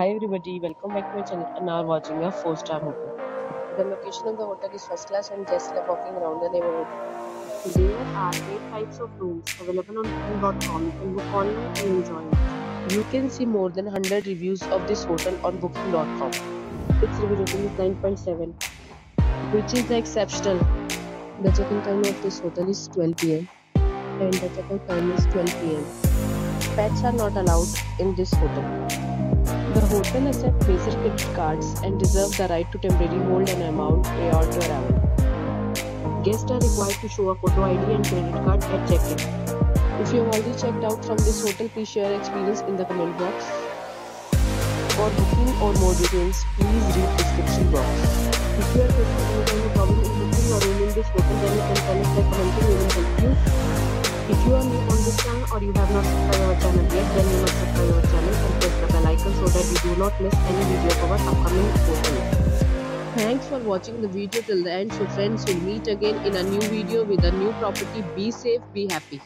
Hi everybody, welcome back to my channel and now watching a 4 star hotel. The location of the hotel is first class and guests love walking around the neighborhood. There are 8 types of rooms available on booking.com. You can book online and enjoy it. You can see more than 100 reviews of this hotel on booking.com. Its review rating is 9.7 which is exceptional. The check-in time of this hotel is 12 pm and the check-out time is 12 pm. Pets are not allowed in this hotel. The hotel accepts major credit cards and reserves the right to temporarily hold an amount prior to arrival. Guests are required to show a photo ID and credit card at check-in. If you have already checked out from this hotel, please share experience in the comment box. For booking or more details, please read the description box. If you are facing any problem in booking or room in this hotel, then you can us by commenting. We will help you. If you are new on this channel or you have not subscribed our channel so that you do not miss any video of our upcoming hotel. Thanks for watching the video till the end. So friends, we'll meet again in a new video with a new property. Be safe, be happy.